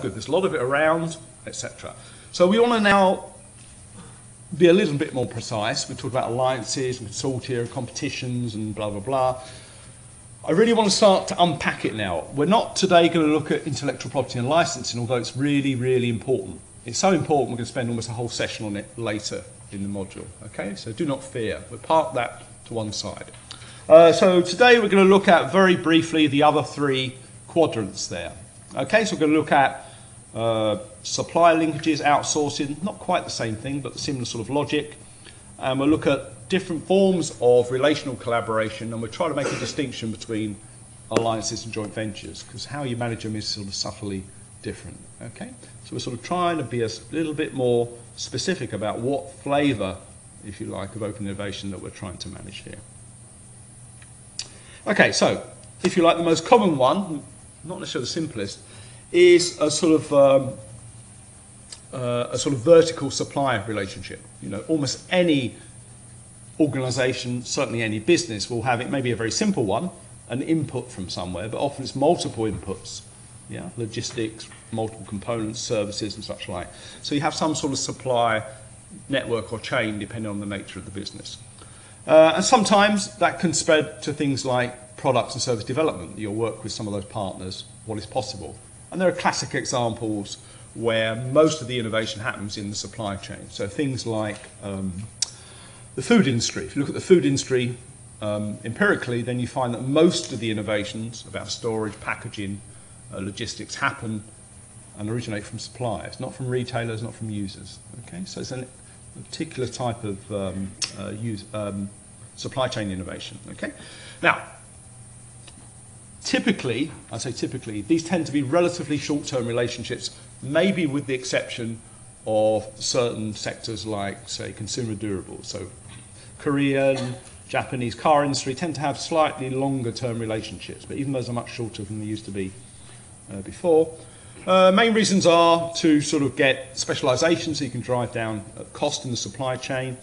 good. There's a lot of it around, etc. So we want to now be a little bit more precise. We talked about alliances and consortia and competitions and blah, blah, blah. I really want to start to unpack it now. We're not today going to look at intellectual property and licensing, although it's really, really important. It's so important we're going to spend almost a whole session on it later in the module. Okay, so do not fear. We'll park that to one side. Uh, so today we're going to look at very briefly the other three quadrants there. Okay, so we're going to look at uh, supply linkages, outsourcing, not quite the same thing, but similar sort of logic. And we'll look at different forms of relational collaboration, and we'll try to make a distinction between alliances and joint ventures, because how you manage them is sort of subtly different. Okay, so we're sort of trying to be a little bit more specific about what flavour, if you like, of open innovation that we're trying to manage here. Okay, so if you like, the most common one, not necessarily the simplest, is a sort of um, uh, a sort of vertical supply relationship. You know, almost any organization, certainly any business, will have it maybe a very simple one, an input from somewhere, but often it's multiple inputs. Yeah, logistics, multiple components, services, and such like. So you have some sort of supply network or chain depending on the nature of the business. Uh, and sometimes that can spread to things like products and service development. You'll work with some of those partners, what is possible. And there are classic examples where most of the innovation happens in the supply chain. So things like um, the food industry. If you look at the food industry um, empirically, then you find that most of the innovations about storage, packaging, uh, logistics happen and originate from suppliers, not from retailers, not from users. Okay, so it's a particular type of um, uh, use, um, supply chain innovation. Okay, now typically, I say typically, these tend to be relatively short-term relationships, maybe with the exception of certain sectors like, say, consumer durables. So Korean, Japanese car industry tend to have slightly longer-term relationships, but even those are much shorter than they used to be uh, before. Uh, main reasons are to sort of get specialization so you can drive down cost in the supply chain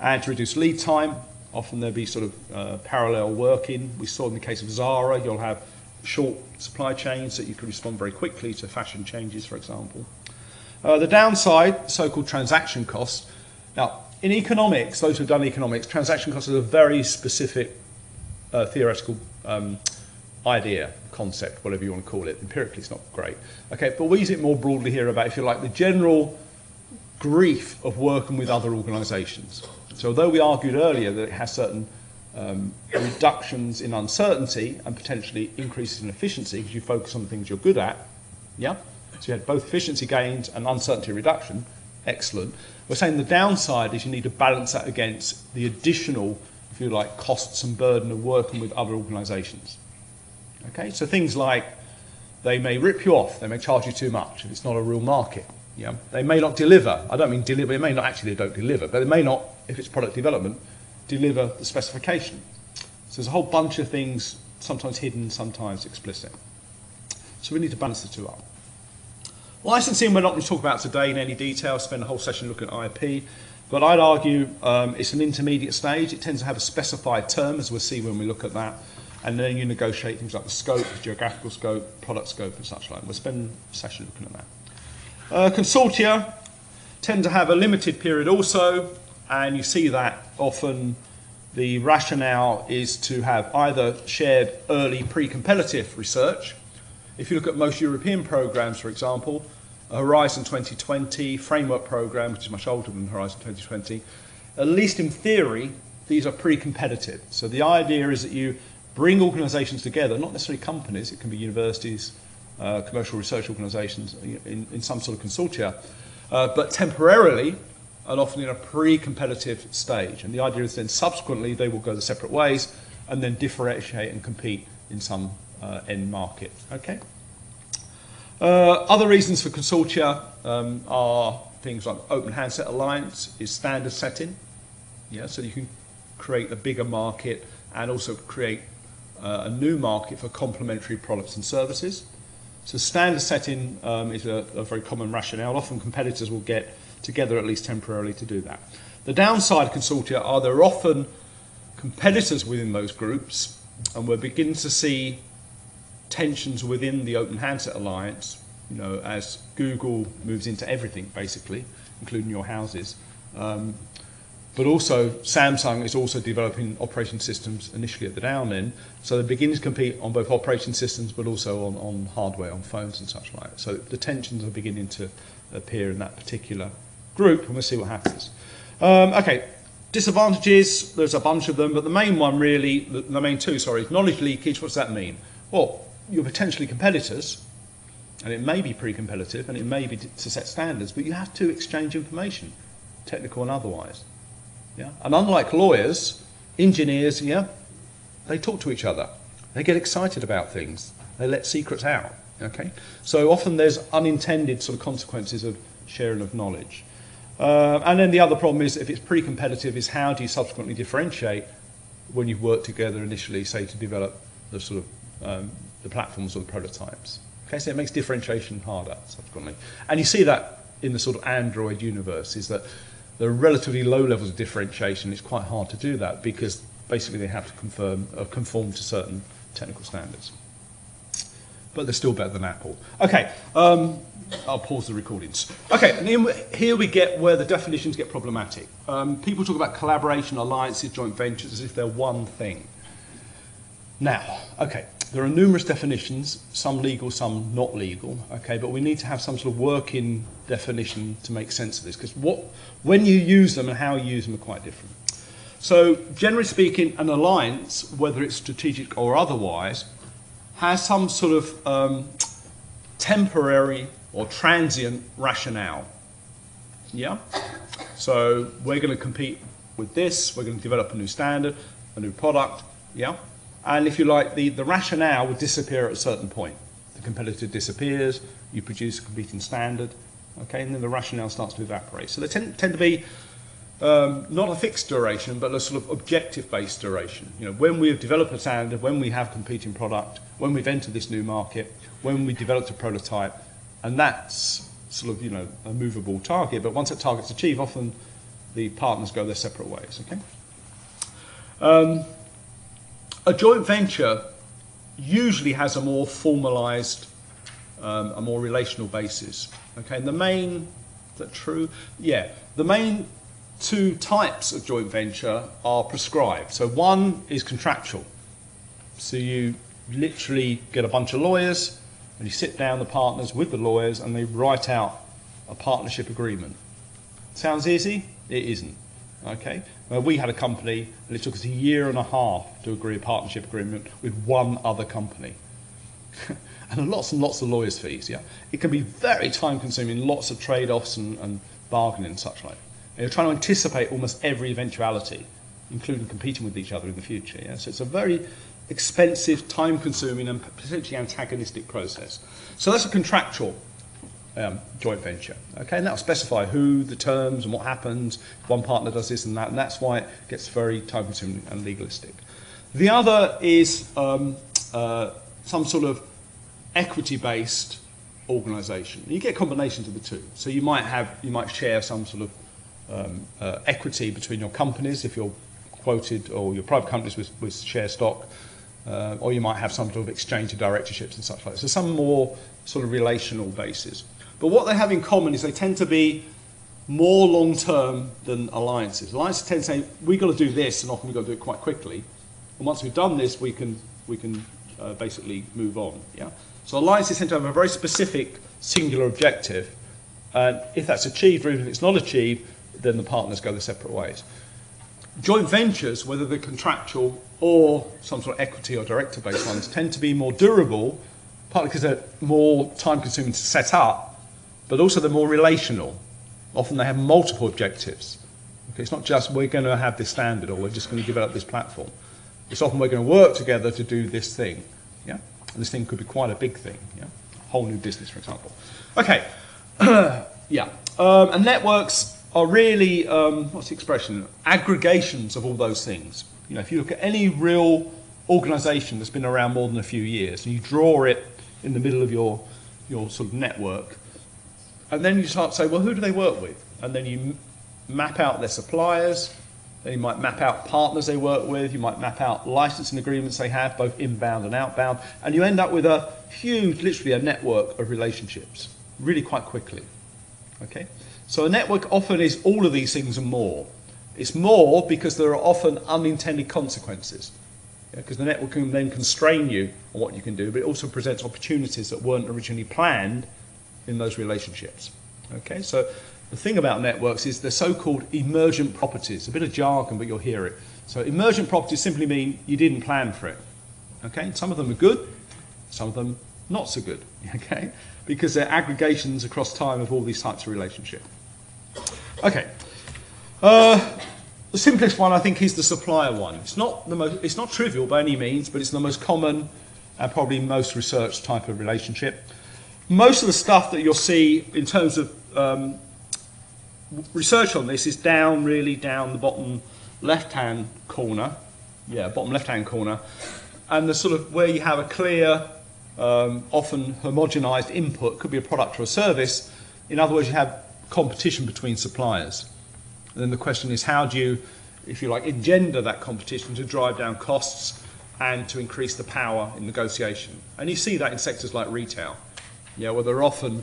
and to reduce lead time. Often there'll be sort of uh, parallel working. We saw in the case of Zara, you'll have short supply chains that you can respond very quickly to fashion changes, for example. Uh, the downside, so-called transaction costs. Now, in economics, those who've done economics, transaction costs is a very specific uh, theoretical um, idea, concept, whatever you want to call it. Empirically, it's not great. Okay, but we use it more broadly here about, if you like, the general grief of working with other organisations. So although we argued earlier that it has certain um, reductions in uncertainty and potentially increases in efficiency because you focus on the things you're good at, yeah? So you had both efficiency gains and uncertainty reduction, excellent. We're saying the downside is you need to balance that against the additional, if you like, costs and burden of working with other organisations. Okay, so things like they may rip you off, they may charge you too much if it's not a real market. Yeah, they may not deliver. I don't mean deliver. It may not actually they don't deliver, but they may not, if it's product development, deliver the specification. So there's a whole bunch of things, sometimes hidden, sometimes explicit. So we need to balance the two up. Licensing we're not going to talk about today in any detail, spend a whole session looking at IP, but I'd argue um, it's an intermediate stage. It tends to have a specified term, as we'll see when we look at that, and then you negotiate things like the scope, the geographical scope, product scope, and such like. We'll spend a session looking at that. Uh, consortia tend to have a limited period also, and you see that often the rationale is to have either shared early pre-competitive research. If you look at most European programs, for example, Horizon 2020 framework program, which is much older than Horizon 2020, at least in theory, these are pre-competitive. So the idea is that you bring organizations together, not necessarily companies, it can be universities, uh, commercial research organizations in, in some sort of consortia, uh, but temporarily and often in a pre-competitive stage. And the idea is then subsequently they will go their separate ways and then differentiate and compete in some uh, end market. Okay. Uh, other reasons for consortia um, are things like Open Handset Alliance is standard setting. Yeah, so you can create a bigger market and also create uh, a new market for complementary products and services. So standard setting um, is a, a very common rationale. Often competitors will get together at least temporarily to do that. The downside consortia are there are often competitors within those groups, and we're beginning to see tensions within the Open Handset Alliance you know, as Google moves into everything basically, including your houses. Um, but also, Samsung is also developing operating systems initially at the down end. So they're beginning to compete on both operating systems but also on, on hardware, on phones and such like. So the tensions are beginning to appear in that particular group, and we'll see what happens. Um, okay, disadvantages, there's a bunch of them, but the main one really, the, the main two, sorry, knowledge leakage. What does that mean? Well, you're potentially competitors, and it may be pre-competitive, and it may be to set standards, but you have to exchange information, technical and otherwise. Yeah? And unlike lawyers, engineers, yeah, they talk to each other. They get excited about things. They let secrets out. Okay? So often there's unintended sort of consequences of sharing of knowledge. Uh, and then the other problem is if it's pre-competitive is how do you subsequently differentiate when you've worked together initially, say, to develop the sort of um, the platforms or the prototypes. Okay, so it makes differentiation harder subsequently. And you see that in the sort of Android universe is that there are relatively low levels of differentiation. It's quite hard to do that because basically they have to confirm, uh, conform to certain technical standards. But they're still better than Apple. Okay, um, I'll pause the recordings. Okay, here we get where the definitions get problematic. Um, people talk about collaboration, alliances, joint ventures as if they're one thing. Now, okay, there are numerous definitions, some legal, some not legal, okay, but we need to have some sort of working definition to make sense of this because what, when you use them and how you use them are quite different. So, generally speaking, an alliance, whether it's strategic or otherwise, has some sort of um, temporary or transient rationale. Yeah? So, we're going to compete with this, we're going to develop a new standard, a new product, yeah? And if you like, the, the rationale would disappear at a certain point. The competitor disappears, you produce a competing standard, okay, and then the rationale starts to evaporate. So they tend, tend to be um, not a fixed duration, but a sort of objective-based duration. You know, when we've developed a standard, when we have competing product, when we've entered this new market, when we developed a prototype, and that's sort of, you know, a movable target. But once that target's achieved, often the partners go their separate ways, okay? Um, a joint venture usually has a more formalized, um, a more relational basis. Okay, and the main, is that true? Yeah, the main two types of joint venture are prescribed. So one is contractual. So you literally get a bunch of lawyers and you sit down the partners with the lawyers and they write out a partnership agreement. Sounds easy? It isn't. Okay, well, we had a company, and it took us a year and a half to agree a partnership agreement with one other company. and lots and lots of lawyers' fees, yeah. It can be very time consuming, lots of trade offs and, and bargaining and such like. You're trying to anticipate almost every eventuality, including competing with each other in the future. Yeah? So it's a very expensive, time consuming, and potentially antagonistic process. So that's a contractual um, joint venture. Okay, and that'll specify who, the terms, and what happens. One partner does this and that, and that's why it gets very time-consuming and legalistic. The other is um, uh, some sort of equity-based organisation. You get combinations of the two. So you might have, you might share some sort of um, uh, equity between your companies if you're quoted, or your private companies with, with share stock. Uh, or you might have some sort of exchange of directorships and such like. So some more sort of relational basis. But what they have in common is they tend to be more long term than alliances. Alliances tend to say, we've got to do this, and often we've got to do it quite quickly. And once we've done this, we can, we can uh, basically move on. Yeah? So alliances tend to have a very specific, singular objective. And if that's achieved, or even if it's not achieved, then the partners go their separate ways. Joint ventures, whether they're contractual or some sort of equity or director based ones, tend to be more durable, partly because they're more time consuming to set up, but also they're more relational. Often they have multiple objectives. Okay, it's not just we're going to have this standard or we're just going to develop this platform. It's often we're going to work together to do this thing. Yeah? And this thing could be quite a big thing. Yeah? A whole new business, for example. Okay. yeah. Um, and networks are really, um, what's the expression? Aggregations of all those things. You know, if you look at any real organization that's been around more than a few years and you draw it in the middle of your, your sort of network, and then you start to say, well, who do they work with? And then you map out their suppliers, Then you might map out partners they work with. You might map out licensing agreements they have, both inbound and outbound. And you end up with a huge, literally a network of relationships, really quite quickly. Okay? So a network often is all of these things and more. It's more because there are often unintended consequences. Because yeah, the network can then constrain you on what you can do, but it also presents opportunities that weren't originally planned in those relationships. Okay, so the thing about networks is they're so-called emergent properties. A bit of jargon, but you'll hear it. So emergent properties simply mean you didn't plan for it. Okay, some of them are good, some of them not so good. Okay, because they're aggregations across time of all these types of relationship. Okay. Uh, the simplest one, I think, is the supplier one. It's not the most, it's not trivial by any means, but it's the most common and probably most researched type of relationship. Most of the stuff that you'll see in terms of um, research on this is down, really down the bottom left-hand corner. Yeah, bottom left-hand corner. And the sort of where you have a clear, um, often homogenized input, could be a product or a service. In other words, you have competition between suppliers. And then the question is how do you, if you like, engender that competition to drive down costs and to increase the power in negotiation. And you see that in sectors like retail, yeah, where there are often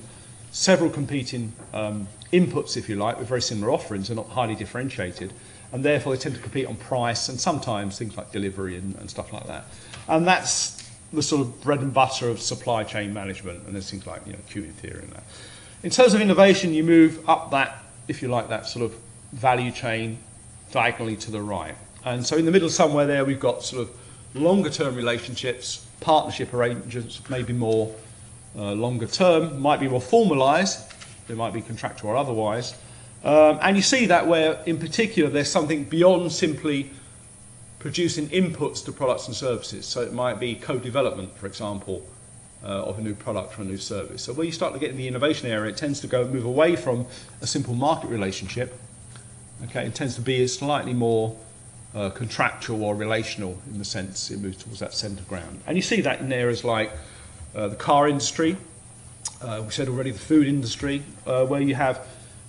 several competing um, inputs, if you like, with very similar offerings and not highly differentiated. And therefore, they tend to compete on price and sometimes things like delivery and, and stuff like that. And that's the sort of bread and butter of supply chain management. And there's things like you know, queuing theory and that. In terms of innovation, you move up that, if you like, that sort of value chain diagonally to the right. And so in the middle somewhere there, we've got sort of longer term relationships, partnership arrangements, maybe more uh, longer term, might be more formalized, they might be contractual or otherwise. Um, and you see that where, in particular, there's something beyond simply producing inputs to products and services. So it might be co development, for example, uh, of a new product or a new service. So where you start to get in the innovation area, it tends to go move away from a simple market relationship. Okay, it tends to be a slightly more uh, contractual or relational in the sense it moves towards that centre ground. And you see that in areas like uh, the car industry, uh, we said already the food industry, uh, where you have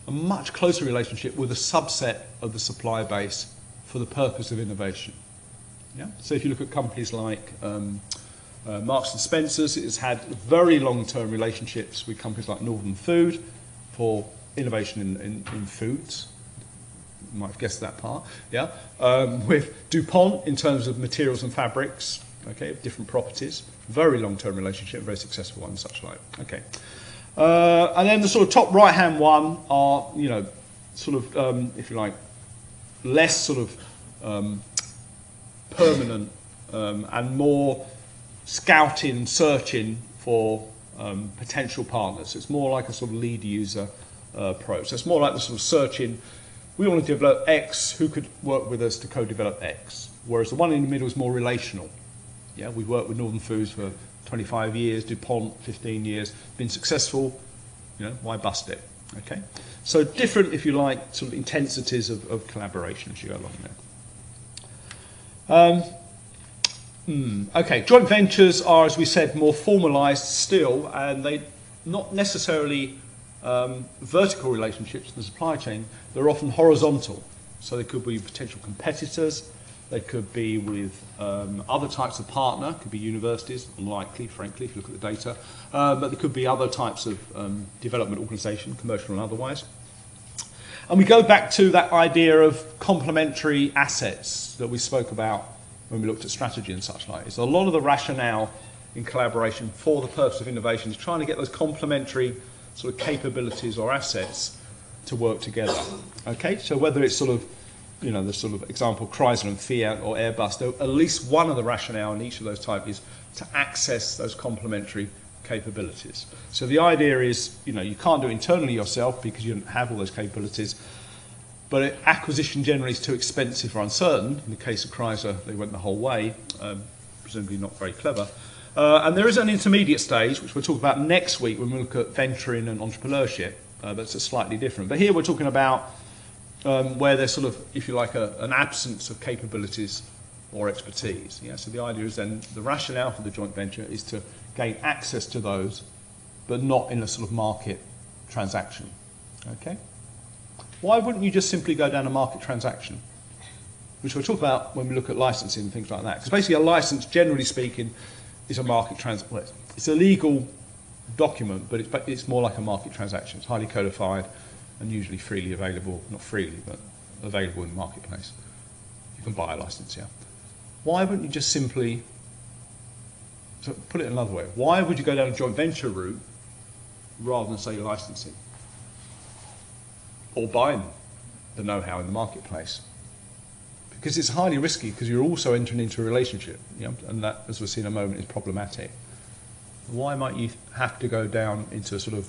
a much closer relationship with a subset of the supply base for the purpose of innovation. Yeah? So if you look at companies like um, uh, Marks and Spencer's, has had very long-term relationships with companies like Northern Food for innovation in, in, in foods. You might have guessed that part, yeah. Um, with DuPont in terms of materials and fabrics, okay, different properties. Very long-term relationship, very successful one, such like. Okay. Uh, and then the sort of top right-hand one are, you know, sort of, um, if you like, less sort of um, permanent um, and more scouting, and searching for um, potential partners. It's more like a sort of lead user uh, approach. So it's more like the sort of searching, we want to develop X, who could work with us to co-develop X? Whereas the one in the middle is more relational. Yeah, we've worked with Northern Foods for 25 years, DuPont 15 years, been successful, you know, why bust it? Okay? So different, if you like, sort of intensities of, of collaboration as you go along there. Um, hmm, okay, joint ventures are, as we said, more formalized still, and they not necessarily um, vertical relationships in the supply chain, they're often horizontal. So they could be potential competitors, they could be with um, other types of partner, could be universities, unlikely, frankly, if you look at the data, uh, but there could be other types of um, development organisation, commercial and otherwise. And we go back to that idea of complementary assets that we spoke about when we looked at strategy and such like. So a lot of the rationale in collaboration for the purpose of innovation is trying to get those complementary sort of capabilities or assets to work together. Okay, so whether it's sort of you know, the sort of example Chrysler and Fiat or Airbus, at least one of the rationale in each of those types is to access those complementary capabilities. So the idea is, you know, you can't do it internally yourself because you don't have all those capabilities, but acquisition generally is too expensive or uncertain. In the case of Chrysler, they went the whole way, um, presumably not very clever. Uh, and there is an intermediate stage, which we'll talk about next week when we look at venturing and entrepreneurship. Uh, a slightly different. But here we're talking about um, where there's sort of, if you like, a, an absence of capabilities or expertise. Yeah? So the idea is then the rationale for the joint venture is to gain access to those, but not in a sort of market transaction. Okay? Why wouldn't you just simply go down a market transaction? which we'll talk about when we look at licensing and things like that. Because basically, a license, generally speaking, is a market trans. Well, it's a legal document, but it's, it's more like a market transaction. It's highly codified and usually freely available, not freely, but available in the marketplace. You can buy a license, yeah. Why wouldn't you just simply, so put it another way, why would you go down a joint venture route rather than, say, licensing? Or buying the know-how in the marketplace? Because it's highly risky because you're also entering into a relationship, you know, and that, as we'll see in a moment, is problematic. Why might you have to go down into a sort of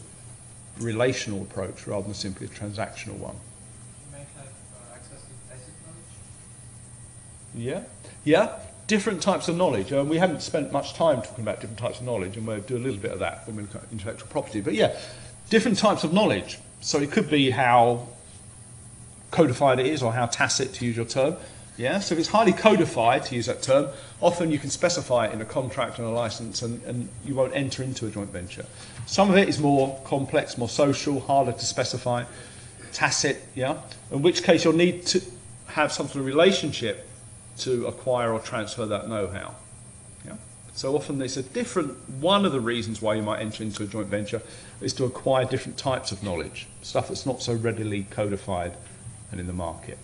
relational approach rather than simply a transactional one? You might have uh, access to tacit knowledge. Yeah, yeah. Different types of knowledge. Um, we haven't spent much time talking about different types of knowledge, and we'll do a little bit of that when we look at intellectual property. But yeah, different types of knowledge. So it could be how codified it is, or how tacit, to use your term. Yeah. So if it's highly codified, to use that term, often you can specify it in a contract and a license, and, and you won't enter into a joint venture. Some of it is more complex, more social, harder to specify, tacit. Yeah. In which case you'll need to have some sort of relationship to acquire or transfer that know-how. So often there's a different, one of the reasons why you might enter into a joint venture is to acquire different types of knowledge, stuff that's not so readily codified and in the market.